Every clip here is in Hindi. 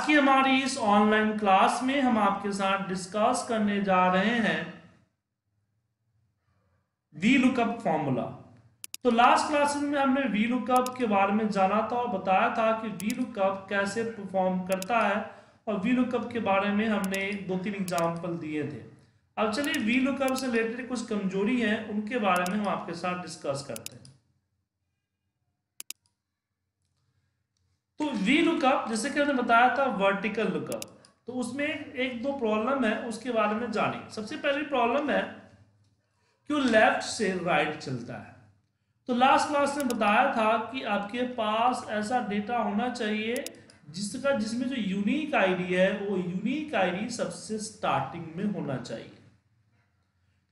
की हमारी इस ऑनलाइन क्लास में हम आपके साथ डिस्कस करने जा रहे हैं वी लुकअप फॉर्मूला तो लास्ट क्लास में हमने वी लुकअप के बारे में जाना था और बताया था कि वी लुकअप कैसे परफॉर्म करता है और वी लुकअप के बारे में हमने दो तीन एग्ज़ाम्पल दिए थे। अब चलिए वी लुकअप से रिलेटेड कुछ कमज़ोरी है, उनके बारे में हम आपके साथ डिस्कस करते हैं तो वी लुकअप जैसे कि हमने बताया था वर्टिकल लुकअप तो उसमें एक दो प्रॉब्लम है, उसके बारे में जानिए सबसे पहली प्रॉब्लम है कि लेफ़्ट से राइट चलता है। तो लास्ट क्लास में बताया था कि आपके पास ऐसा डेटा होना चाहिए जिसका जिसमें जो यूनिक आईडी है, वो यूनिक आईडी सबसे स्टार्टिंग में होना चाहिए।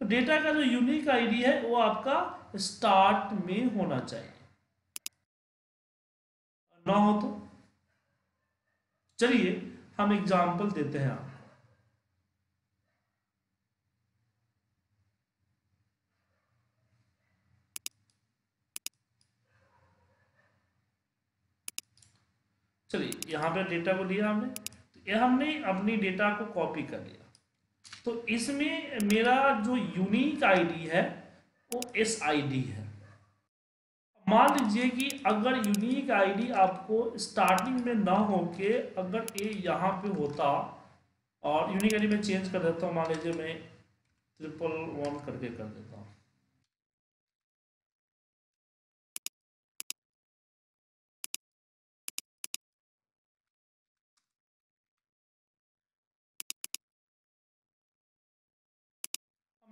तो डेटा का जो यूनिक आईडी है, वो आपका स्टार्ट में होना चाहिए। ना हो तो? चलिए हम एग्ज़ाम्पल देते हैं आप। चलिए, यहाँ पे डेटा को लिया हमने तो ये हमने अपनी डेटा को कॉपी कर लिया। तो इसमें मेरा जो यूनिक आईडी है, वो एस आईडी है। मान लीजिए कि अगर यूनिक आईडी आपको स्टार्टिंग में ना हो के अगर ये यहाँ पे होता, और यूनिक आईडी में चेंज कर देता हूँ, मान लीजिए मैं ट्रिपल वन करके कर देता हूँ।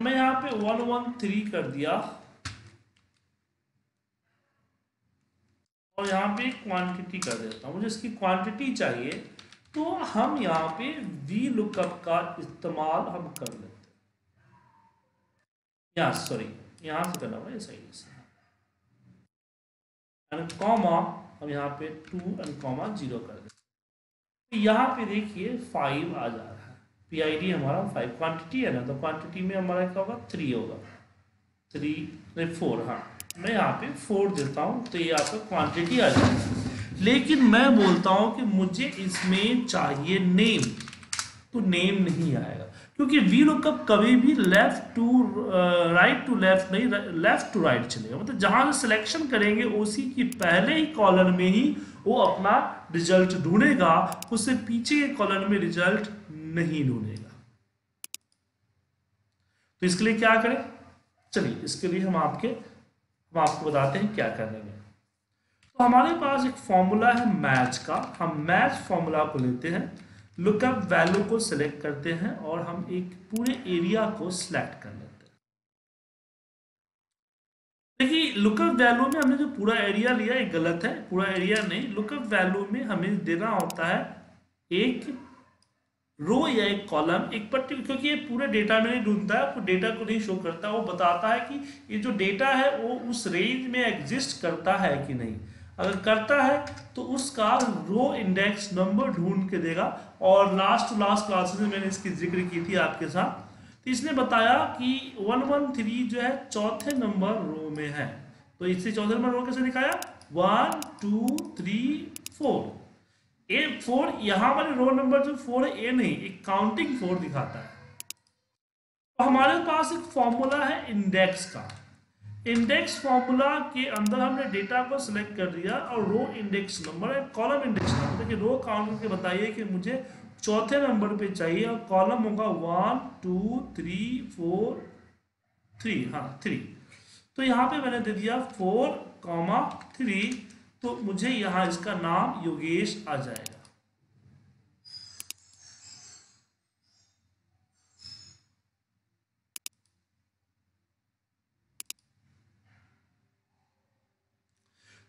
मैं यहाँ पे वन वन थ्री कर दिया। और यहाँ पे क्वांटिटी कर देता हूँ, मुझे इसकी क्वांटिटी चाहिए तो हम यहाँ पे वी लुकअप का इस्तेमाल हम कर लेते हैं। यहाँ सॉरी यहाँ से करना होगा सही से। एंड कॉमा हम यहाँ पे टू एंड कॉमा ज़ीरो कर देते तो यहाँ पे देखिए फाइव आ जा रहा है। पी आई डी हमारा फाइव क्वांटिटी है ना तो क्वांटिटी में हमारा क्या होगा? थ्री होगा। थ्री फोर हाँ। मैं यहाँ पे फोर देता हूँ तो ये आपका क्वांटिटी आ जाएगा। लेकिन मैं बोलता हूँ कि मुझे इसमें चाहिए नेम तो नेम नहीं आएगा। क्योंकि वी लुकअप कभी भी left to right to left नहीं लेफ़्ट टू राइट चलेगा। मतलब जहाँ से सिलेक्शन करेंगे, उसी की पहले ही कॉलम में ही वो अपना रिज़ल्ट ढूंढेगा। उससे पीछे के कॉलर में रिज़ल्ट नहीं ढूंढेगा। तो इसके लिए क्या करें? चलिए, इसके लिए हम आपके हम आपको बताते हैं क्या करने में। तो हमारे पास एक फॉर्मूला है मैच का। हम मैच फॉर्मूला को लेते हैं लुकअप वैल्यू को सिलेक्ट करते हैं और हम एक पूरे एरिया को सिलेक्ट कर लेते हैं। देखिए लुकअप वैल्यू में हमने जो पूरा एरिया लिया, ये गलत है, पूरा एरिया नहीं। लुकअप वैल्यू में हमें देना होता है एक रो या एक कॉलम, एक पर्टिकुलर क्योंकि ये पूरे डेटा में नहीं ढूंढता है डेटा को नहीं शो करता, वो बताता है कि ये जो डेटा है, वो उस रेंज में एग्जिस्ट करता है कि नहीं। अगर करता है तो उसका रो इंडेक्स नंबर ढूंढ के देगा, और लास्ट टू लास्ट क्लासेस में मैंने इसकी ज़िक्र की थी आपके साथ। तो इसने बताया कि वन वन थ्री जो है, चौथे नंबर रो में है। तो इससे चौथे नंबर रो कैसे दिखाया? One two three four A four यहाँ वाले रो नंबर जो फोर ए नहीं, एक काउंटिंग फोर दिखाता है। तो हमारे पास एक फॉर्मूला है इंडेक्स का। इंडेक्स फॉर्मूला के अंदर हमने डेटा को सिलेक्ट कर दिया और रो इंडेक्स नंबर है कॉलम इंडेक्स नंबर देखिए रो काउंट करके बताइए कि मुझे चौथे नंबर पे चाहिए और कॉलम होगा one two three four three हाँ थ्री तो यहाँ पे मैंने दे दिया फोर कॉमा थ्री तो मुझे यहाँ इसका नाम योगेश आ जाएगा।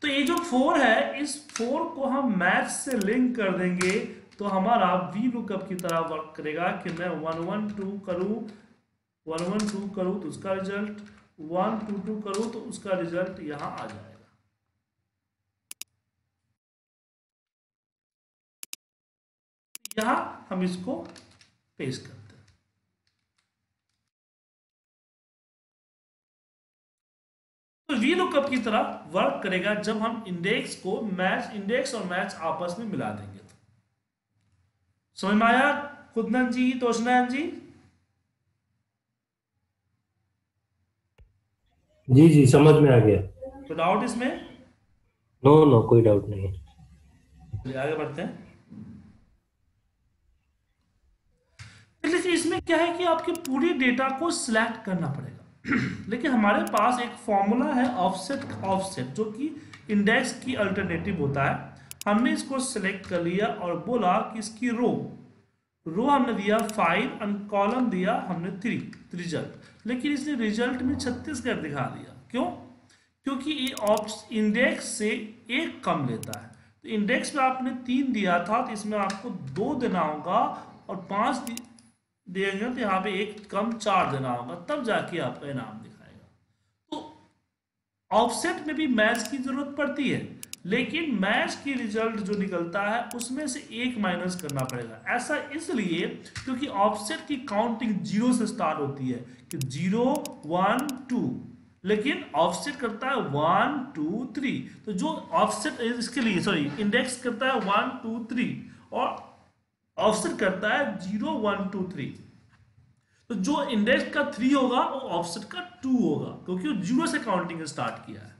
तो ये जो फोर है, इस फोर को हम मैथ से लिंक कर देंगे तो हमारा वी लुकअप की तरह वर्क करेगा कि मैं वन वन टू करूँ, वन वन टू करूँ तो उसका रिज़ल्ट वन टू टू करूँ तो उसका रिज़ल्ट यहाँ आ जाएगा। यहाँ हम इसको पेश करते हैं। तो वी लुकअप की तरह वर्क करेगा जब हम इंडेक्स को मैच इंडेक्स और मैच आपस में मिला देंगे तो। समझ में आया? कुदनन जी तोशनयन जी? जी जी समझ में आ गया। तो डाउट इसमें? नो नो कोई डाउट नहीं। आगे बढ़ते हैं। देखिए इसमें क्या है कि आपके पूरी डेटा को सिलेक्ट करना पड़ेगा। लेकिन हमारे पास एक फॉर्मूला है ऑफसेट ऑफसेट जो कि इंडेक्स की अल्टरनेटिव होता है। हमने इसको सिलेक्ट कर लिया और बोला कि इसकी रो रो हमने दिया फाइव एंड कॉलम दिया हमने थ्री रिज़ल्ट लेकिन इसने रिज़ल्ट में छत्तीस कर दिखा दिया। क्यों? क्योंकि ये इंडेक्स से एक कम लेता है। तो इंडेक्स में आपने तीन दिया था तो इसमें आपको दो देना होगा और पाँच देंगे तो यहाँ पे एक कम चार देना होगा, तब जाके आपका इनाम दिखाएगा। तो ऑफसेट में भी मैच की ज़रूरत पड़ती है, लेकिन मैच की रिज़ल्ट जो निकलता है, उसमें से एक माइनस करना पड़ेगा। ऐसा इसलिए क्योंकि ऑफसेट की काउंटिंग ज़ीरो से स्टार्ट होती है कि ज़ीरो वन टू लेकिन ऑफसेट करता है वन टू थ्री तो जो ऑफसेट इसके लिए सॉरी इंडेक्स करता है वन टू थ्री और ऑफसेट करता है ज़ीरो, वन, टू, थ्री। तो जो इंडेक्स का थ्री होगा, वो ऑफसेट का टू होगा, क्योंकि ज़ीरो से काउंटिंग स्टार्ट किया है।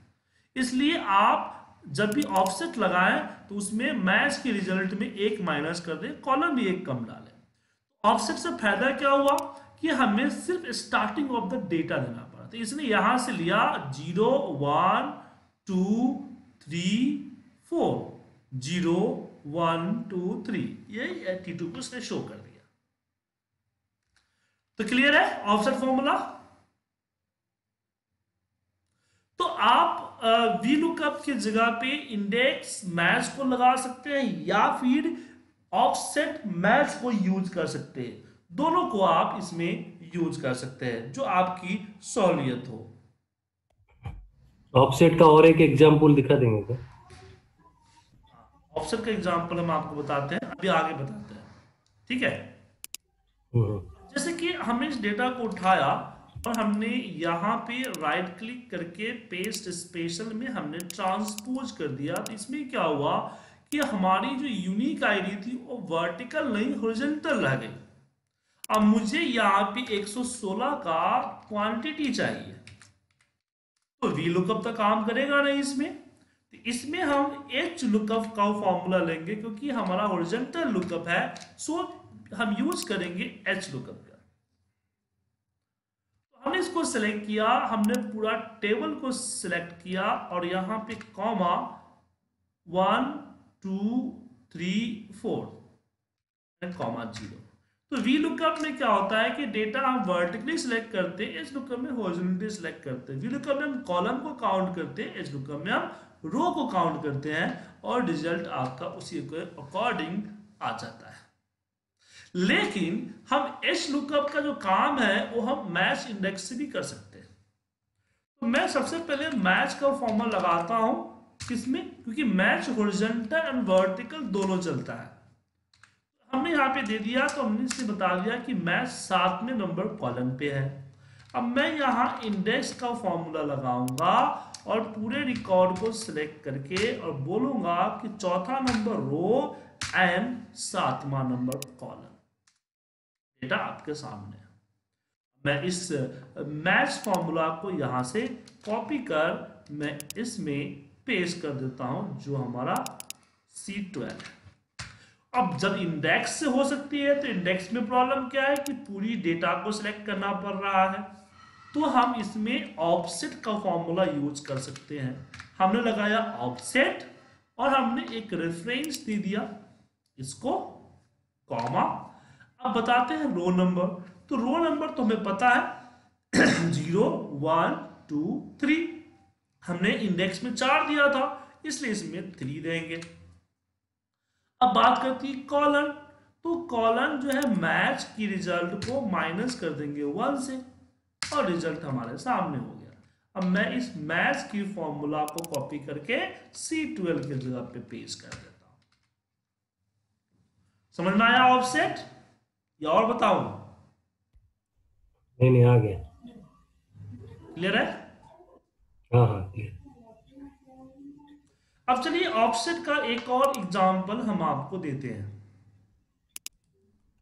इसलिए आप जब भी ऑफसेट लगाएँ तो उसमें मैच के रिज़ल्ट में एक माइनस कर दें कॉलम भी एक कम डालें। ऑफसेट से फ़ायदा क्या हुआ? कि हमें सिर्फ़ स्टार्टिंग ऑफ़ द डेटा देना पड़ा। तो इसने यहाँ से लिया zero, one, two, three, four. Zero one, two, three ये टी टू को उसने शो कर दिया। तो क्लियर है? ऑफसेट फॉर्मूला तो आप वी लुकअप की जगह पे इंडेक्स मैच को लगा सकते हैं या फिर ऑफसेट मैच को यूज़ कर सकते हैं। दोनों को आप इसमें यूज़ कर सकते हैं, जो आपकी सहूलियत हो। ऑफसेट का और एक एग्जांपल दिखा देंगे क्या? ऑफसेट का एग्जांपल हम आपको बताते हैं अभी आगे बताते हैं। ठीक है? हम्म। जैसे कि हमने इस डेटा को उठाया और हमने यहाँ पे राइट क्लिक करके पेस्ट स्पेशल में हमने ट्रांसपोज कर दिया। तो इसमें क्या हुआ कि हमारी जो यूनिक आईडी थी वो वर्टिकल नहीं हॉरिजॉन्टल रह गई। अब मुझे यहाँ पे 116 का क्वांटिटी चाहिए। तो वी लुकअप तो काम करेगा नहीं इसमें। तो इसमें हम एच लुकअप का फॉर्मूला लेंगे, क्योंकि हमारा हॉरिजॉन्टल लुकअप है सो हम यूज़ करेंगे एच लुकअप का। तो हमने इसको सिलेक्ट किया, हमने पूरा टेबल को सिलेक्ट किया, और यहाँ पे comma one two three four comma zero तो वी लुकअप में क्या होता है कि डेटा हम वर्टिकली सिलेक्ट करते हैं एच लुकअप में हॉरिजॉन्टली सिलेक्ट करते हैं। वी लुकअप में हम कॉलम को काउंट करते हैं एच लुकअप में हम रो को काउंट करते हैं और रिज़ल्ट आपका उसी के अकॉर्डिंग आ जाता है। लेकिन हम एच लुकअप का जो काम है, वो हम मैच इंडेक्स से भी कर सकते हैं। तो मैं सबसे पहले मैच का फॉर्मूला लगाता हूँ किसमें? क्योंकि मैच होरिजेंटल एंड वर्टिकल दोनों चलता है। हमने यहाँ पे दे दिया तो हमने इसे बता दिया कि मैच सातवें नंबर कॉलम पे है। अब मैं यहाँ इंडेक्स का फॉर्मूला लगाऊँगा और पूरे रिकॉर्ड को सिलेक्ट करके और बोलूँगा कि चौथा नंबर रो एंड सातवां नंबर कॉलम डेटा आपके सामने मैं इस मैच फॉर्मूला को यहाँ से कॉपी कर मैं इसमें पेश कर देता हूँ, जो हमारा सी ट्वेल्व है। अब जब इंडेक्स से हो सकती है तो इंडेक्स में प्रॉब्लम क्या है कि पूरी डेटा को सिलेक्ट करना पड़ रहा है। तो हम इसमें ऑफसेट का फॉर्मूला यूज़ कर सकते हैं। हमने लगाया ऑफसेट और हमने एक रेफरेंस दे दिया इसको, कॉमा। अब बताते हैं रो नंबर। तो रो नंबर तो हमें पता है, ज़ीरो, वन, टू, थ्री। हमने इंडेक्स में चार दिया था, इसलिए इसमें थ्री देंगे। अब बात करती है कॉलन। तो कॉलन जो है मैच की रिज़ल्ट को माइनस कर देंगे वन से। और रिज़ल्ट हमारे सामने हो गया। अब मैं इस मैच की फॉर्मूला को कॉपी करके सी ट्वेल्व की जगह पे पेश कर देता हूँ। समझ में आया ऑफसेट? या और बताऊँ? नहीं नहीं आ गया। क्लियर है? हाँ हाँ क्लियर अब चलिए ऑफसेट का एक और एग्जांपल हम आपको देते हैं।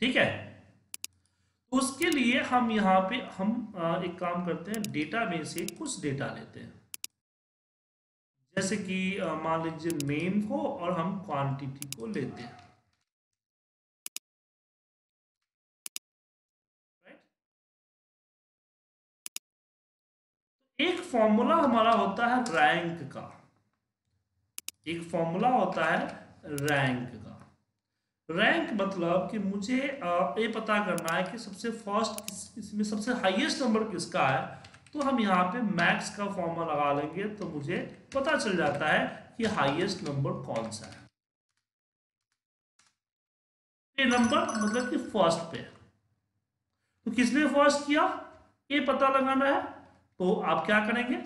ठीक है? उसके लिए हम यहाँ पे, हम एक काम करते हैं डेटा में से कुछ डेटा लेते हैं। जैसे कि मान लीजिए नेम को और हम क्वांटिटी को लेते हैं। एक फॉर्मूला हमारा होता है रैंक का। एक फॉर्मूला होता है रैंक का। रैंक मतलब कि मुझे ये पता करना है कि सबसे फ़र्स्ट इसमें सबसे हाईएस्ट नंबर किसका है? तो हम यहाँ पे मैक्स का फॉर्मूला लगा लेंगे तो मुझे पता चल जाता है कि हाईएस्ट नंबर कौन सा है। ये नंबर मतलब कि फ़र्स्ट पे। तो किसने फ़र्स्ट किया? ये पता लगाना है। तो आप क्या करेंगे?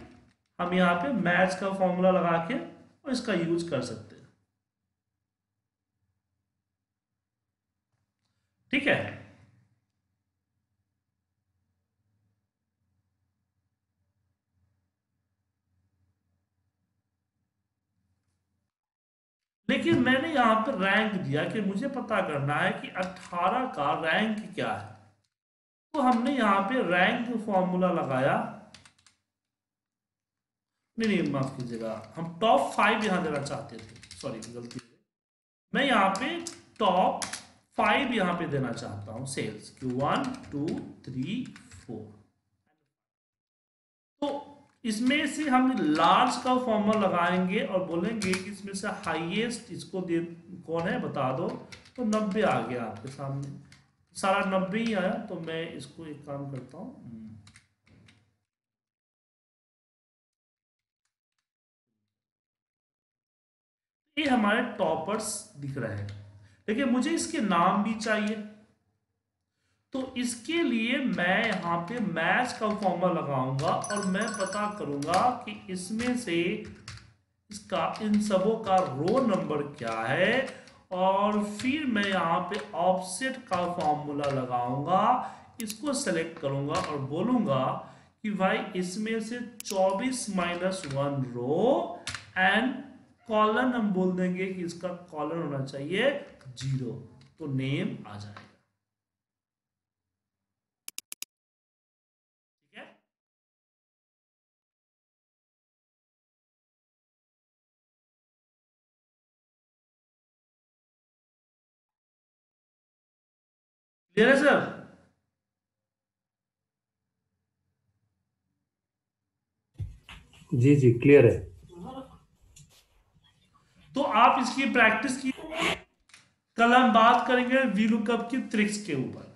हम यहाँ पे मैच का फॉर्मूला लगा के और इसका यूज़ कर सकते हैं। ठीक है? लेकिन मैंने यहाँ पर रैंक दिया कि मुझे पता करना है कि 18 का रैंक क्या है। तो हमने यहाँ पे रैंक फॉर्मूला लगाया। नहीं नहीं, माफ़ कीजिएगा। हम टॉप फाइव यहाँ देना चाहते थे। सॉरी गलती मैं यहाँ पे टॉप फाइव यहाँ पे देना चाहता हूँ sales Q one two three four तो इसमें से हम लार्ज का फॉर्मूला लगाएँगे और बोलेंगे कि इसमें से हाईएस्ट इसको दे, कौन है, बता दो। तो नब्बे आ गया आपके सामने। सारा नब्बे ही आया तो मैं इसको एक काम करता हूँ। ये हमारे टॉपर्स दिख रहे हैं। लेकिन मुझे इसके नाम भी चाहिए। तो इसके लिए मैं यहाँ पे मैच का फॉर्मूला लगाऊँगा और मैं पता करूँगा कि इसमें से इसका, इन सबों का रो नंबर क्या है। और फिर मैं यहाँ पे ऑफसेट का फॉर्मूला लगाऊँगा, इसको सेलेक्ट करूँगा और बोलूँगा कि भाई, इसमें से 24 minus one row and colon हम बोल देंगे कि इसका कॉलन होना चाहिए ज़ीरो तो नेम आ जाएगा। ठीक है? क्लियर है सर जी जी क्लियर है। तो आप इसकी प्रैक्टिस की कल हम बात करेंगे वी लुकअप की ट्रिक्स के ऊपर।